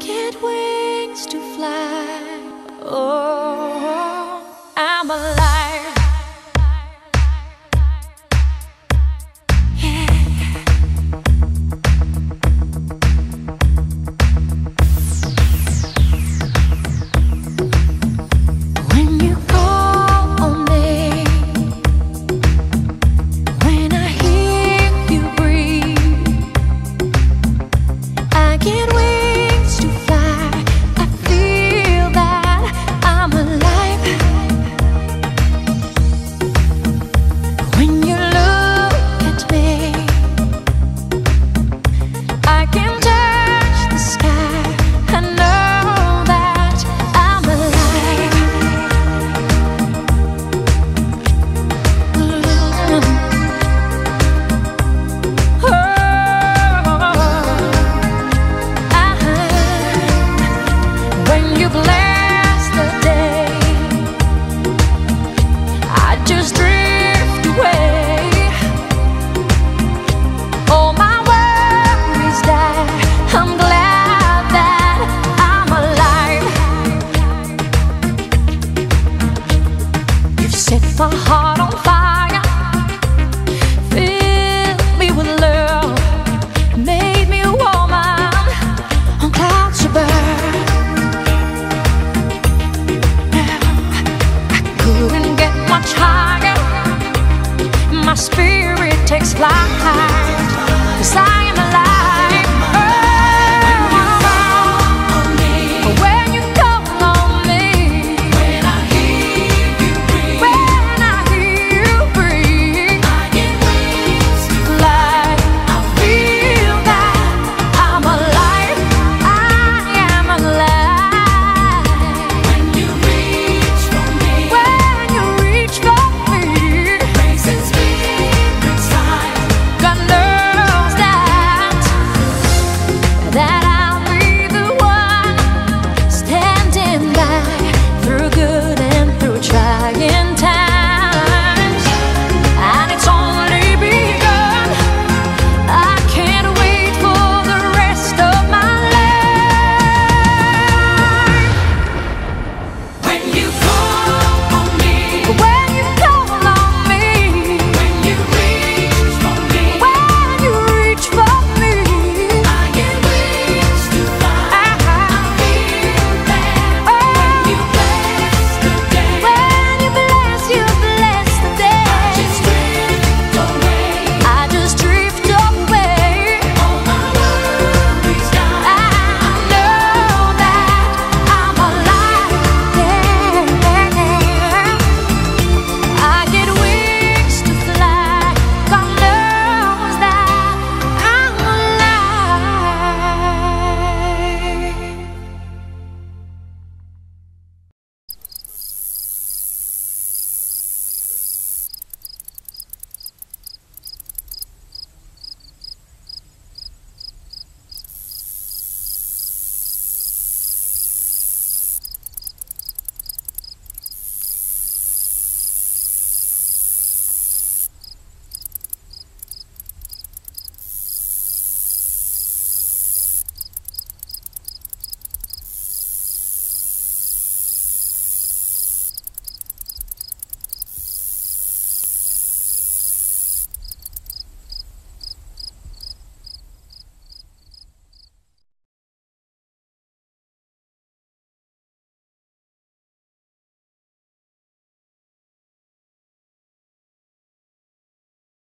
Get wings to fly, not on fire.